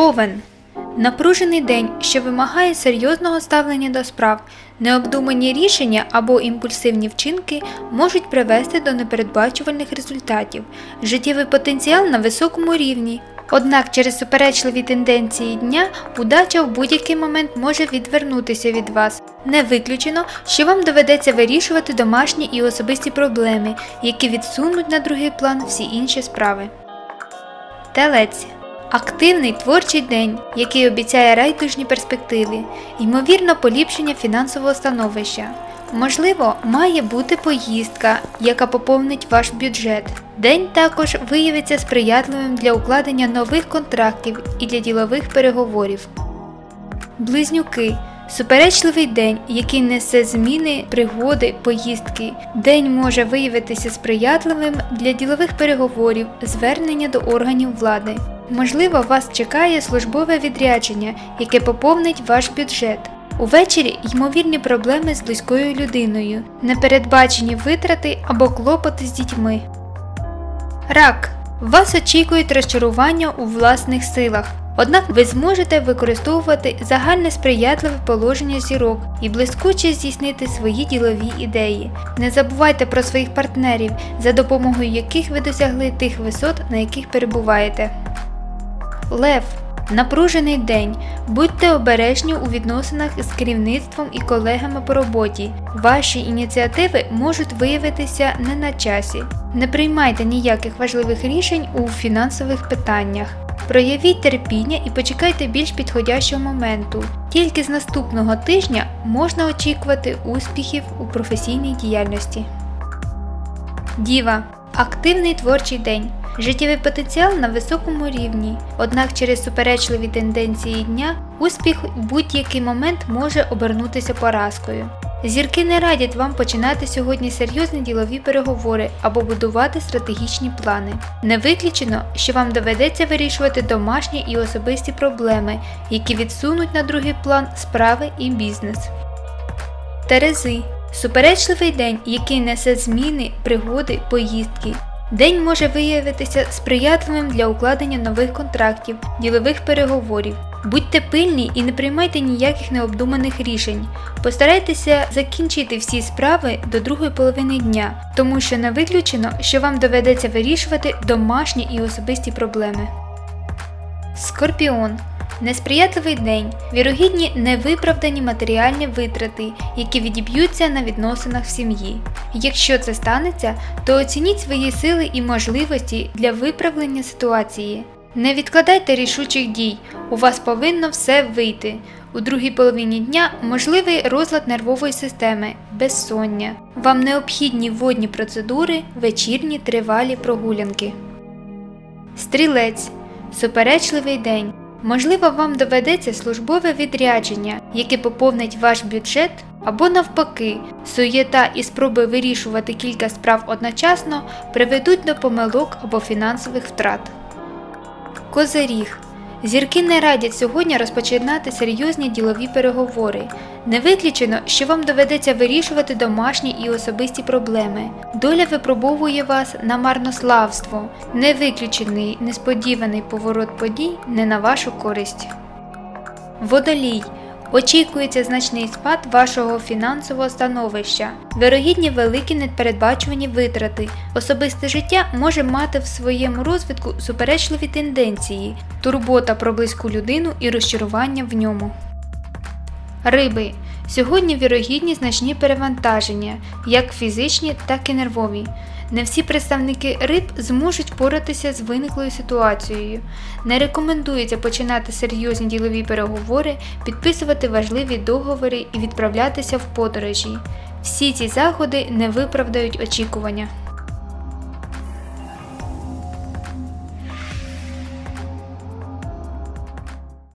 Овен. Напружений день, що вимагає серйозного ставлення до справ, необдумані рішення або імпульсивні вчинки можуть привести до непередбачувальних результатів, життєвий потенціал на високому рівні. Однак через суперечливі тенденції дня удача в будь-який момент може відвернутися від вас. Не виключено, що вам доведеться вирішувати домашні і особисті проблеми, які відсунуть на другий план всі інші справи. Телець активний творчий день, який обіцяє райдужні перспективи, ймовірно, поліпшення фінансового становища. Можливо, має бути поїздка, яка поповнить ваш бюджет. День також виявиться сприятливим для укладення нових контрактів і для ділових переговорів. Близнюки суперечливий день, який несе зміни, пригоди, поїздки. День може виявитися сприятливим для ділових переговорів, звернення до органів влади. Можливо, вас чекає службове відрядження, яке поповнить ваш бюджет. Увечері ймовірні проблеми з близькою людиною, непередбачені витрати або клопоти з дітьми. Рак. Вас очікують розчарування у власних силах, однак ви зможете використовувати загальне сприятливе положення зірок і блискуче здійснити свої ділові ідеї. Не забувайте про своїх партнерів, за допомогою яких ви досягли тих висот, на яких перебуваєте. Лев. Напружений день. Будьте обережні у відносинах з керівництвом і колегами по роботі. Ваші ініціативи можуть виявитися не на часі. Не приймайте ніяких важливих рішень у фінансових питаннях. Проявіть терпіння і почекайте більш підходящого моменту. Тільки з наступного тижня можна очікувати успіхів у професійній діяльності. Діва. Активний творчий день. Життєвий потенціал на високому рівні, однак через суперечливі тенденції дня успіх в будь-який момент може обернутися поразкою. Зірки не радять вам починати сьогодні серйозні ділові переговори або будувати стратегічні плани. Не виключено, що вам доведеться вирішувати домашні і особисті проблеми, які відсунуть на другий план справи і бізнес. Терези суперечливий день, який несе зміни, пригоди, поїздки. День може виявитися сприятливим для укладення нових контрактів, ділових переговорів. Будьте пильні і не приймайте ніяких необдуманих рішень. Постарайтеся закінчити всі справи до другої половини дня, тому що не виключено, що вам доведеться вирішувати домашні і особисті проблеми. Скорпіон Несприятливий день, вірогідні невиправдані матеріальні витрати, які відіб'ються на відносинах в сім'ї. Якщо це станеться, то оцініть свої сили і можливості для виправлення ситуації. Не відкладайте рішучих дій, у вас повинно все вийти. У другій половині дня можливий розлад нервової системи, безсоння. Вам необхідні водні процедури, вечірні тривалі прогулянки. Стрілець суперечливий день. Можливо, вам доведеться службове відрядження, яке поповнить ваш бюджет, або навпаки, суєта і спроби вирішувати кілька справ одночасно приведуть до помилок або фінансових втрат. Козиріг Зірки не радять сьогодні розпочинати серйозні ділові переговори. Не виключено, що вам доведеться вирішувати домашні і особисті проблеми. Доля випробовує вас на марнославство, не виключений несподіваний поворот подій не на вашу користь. Водолій Очікується значний спад вашого фінансового становища, вирогідні великі непередбачувані витрати. Особисте життя може мати в своєму розвитку суперечливі тенденції, турбота про близьку людину і розчарування в ньому. Риби. Сьогодні вірогідні значні перевантаження, як фізичні, так і нервові. Не всі представники риб зможуть поратися з виниклою ситуацією. Не рекомендується починати серйозні ділові переговори, підписувати важливі договори і відправлятися в подорожі. Всі ці заходи не виправдають очікування.